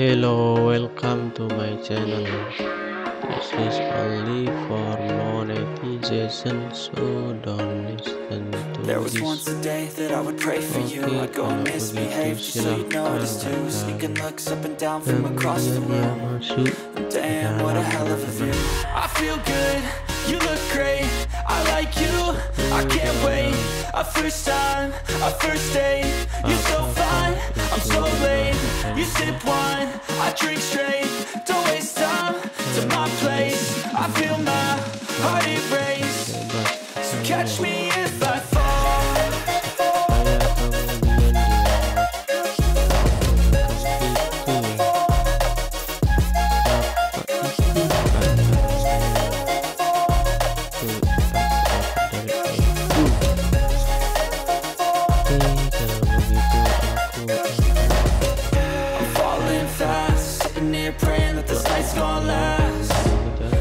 Hello, welcome to my channel. This is only for monetization, so don't listen to There was this. once a day that I would pray for you. I'd go and misbehave just so you'd notice too Sneaking looks up and down from across the room. Damn, what a hell of a view. I feel good, you look great. I like you, I can't wait. A first time, a first date. You're so fine, I'm so late. You sip wine, I drink straight. Don't waste time. To my place. I feel my heart erase. So catch me gonna last.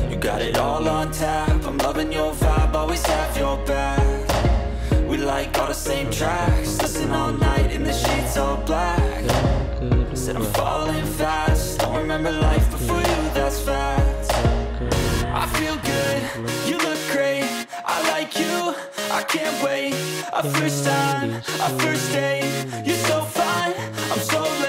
You got it all on tap, I'm loving your vibe, always have your back. We like all the same tracks, listen all night in the sheets all black. Said I'm falling fast, don't remember life before you, that's fact. I feel good, you look great, I like you, I can't wait. A first time, a first date, you're so fine, I'm so late.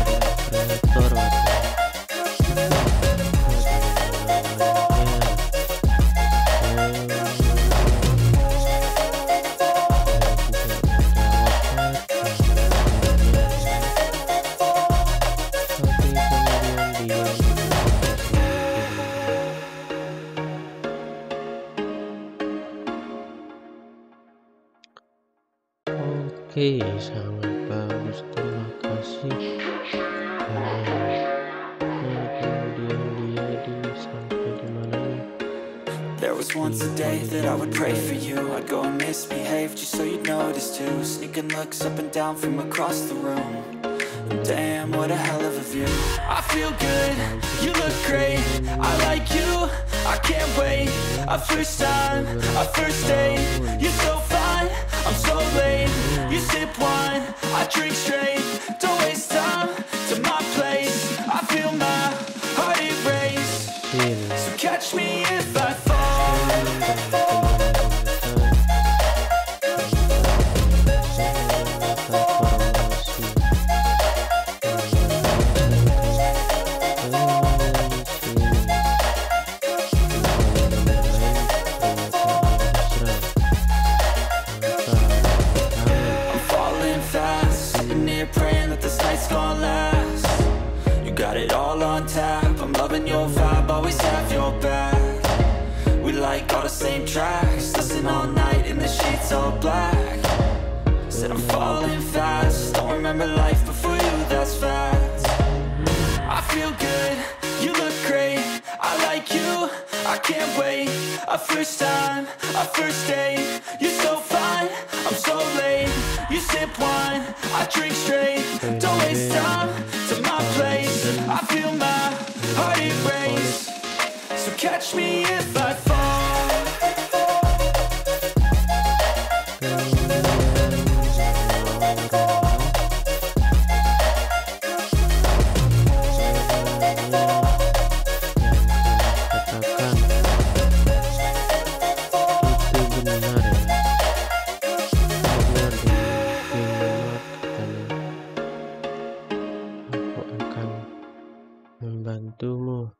Oke, sangat bagus. Terima kasih. There was once a day that I would pray for you I'd go and misbehave just so you'd notice too Sneaking looks up and down from across the room Damn, what a hell of a view. I feel good, you look great. I like you, I can't wait. A first time, a first date. You're so fine, I'm so late. You sip wine, I drink straight. Don't waste time to my place last. You got it all on tap, I'm loving your vibe, always have your back. We like all the same tracks, listen all night in the sheets all black. Said I'm falling fast, don't remember life before you, that's fact. I feel good, you look great, I like you, I can't wait. A first time, a first date, you're so fine, I'm so late. You sip wine, I drink straight, don't waste time to my place. I feel my heart erase, so catch me if I fall. Membantumu.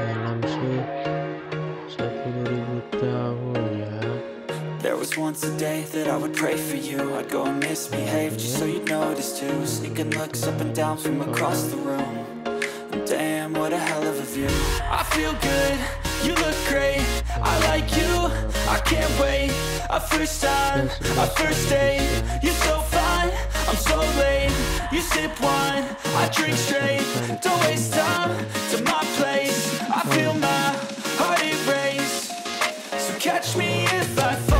Dalam su 10.000 tahun ya. There was once a day that I would pray for you. I'd go and misbehave just so you'd notice too. Sneaking looks up and down from across the room. Damn, what a hell of a view. I feel good, you look great. I like you, I can't wait. A first time, a first date. You're so fine, I'm so late. You sip wine, I drink straight. Don't waste time. To my place. I feel my heart erase. So catch me if I fall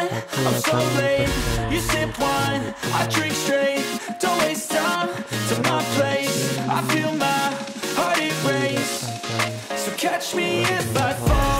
I'm so late You sip wine, I drink straight Don't waste time to my place I feel my heart erase So catch me if I fall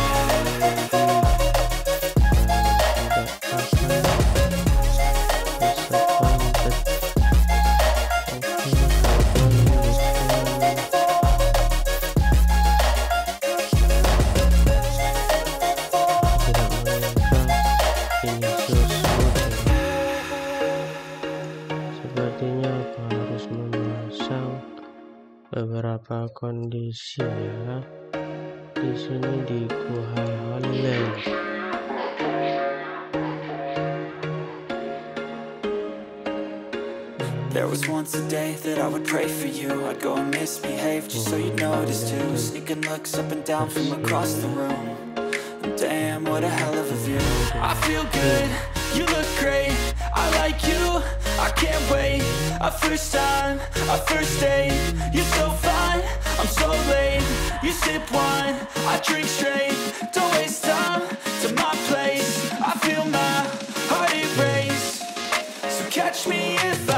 memasang beberapa kondisi ya. Di sini di Holland. There was once a day that I would pray for you. I'd go and misbehave just so you'd notice too. Sneaking looks up and down from across the room. And Damn, what a hell of a view. I feel good, you look great. I like you, I can't wait. A first time, a first date. You're so fine, I'm so late. You sip wine, I drink straight. Don't waste time to my place. I feel my heart erase. So catch me if I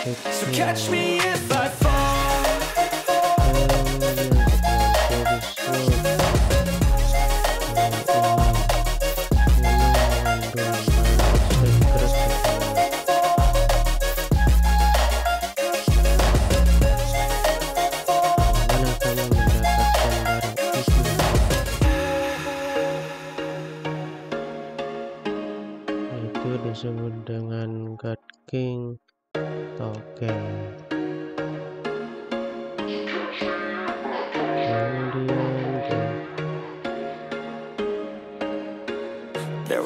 so catch me if I disebut dengan God King Token.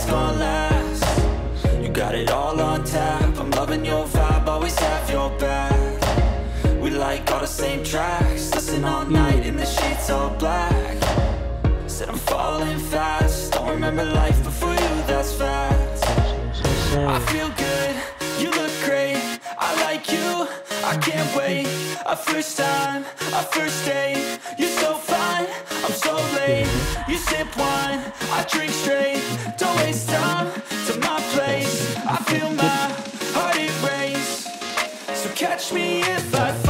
night's gonna last. You got it all on tap. I'm loving your vibe, always have your back. We like all the same tracks, listen all night in the sheets all black. Said I'm falling fast, don't remember life before you, that's facts. I feel I can't wait. A first time, a first date, you're so fine, I'm so late. You sip wine, I drink straight, don't waste time to my place. I feel my heart erase, so catch me if I fall.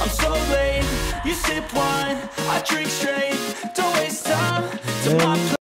I'm so late You sip wine, I drink straight. Don't waste time. To my